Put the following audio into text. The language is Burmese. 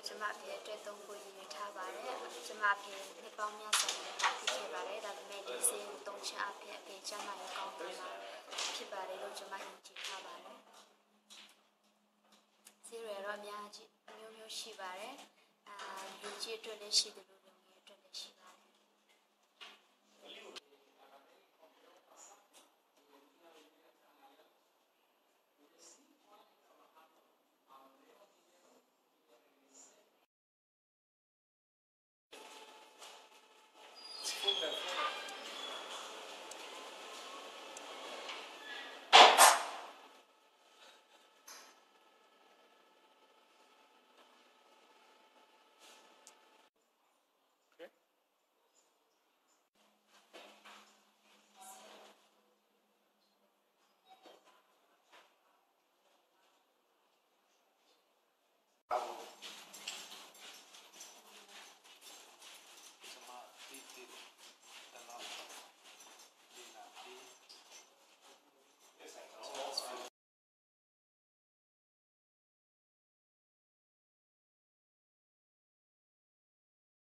ကိုကျမအဖေအတွက်သုံးဖို့ရည်ရွယ်ထားပါတယ်ကျမအဖေနှစ်ပေါင်းများစွာနဲ့ဖြစ်ခဲ့ပါတယ်ဒါပေမဲ့ဒီဆေးကိုသုံးချအဖေအဖေကျမရဲ့ကောင်းတယ်မှာဖြစ်ပါတယ်လို့ကျမယုံကြည်ထားပါတယ်ဆေးရတော့အများကြီးအမျိုးမျိုးရှိပါတယ်အာလူကြီးအတွက်လည်းရှိတယ်လို့ full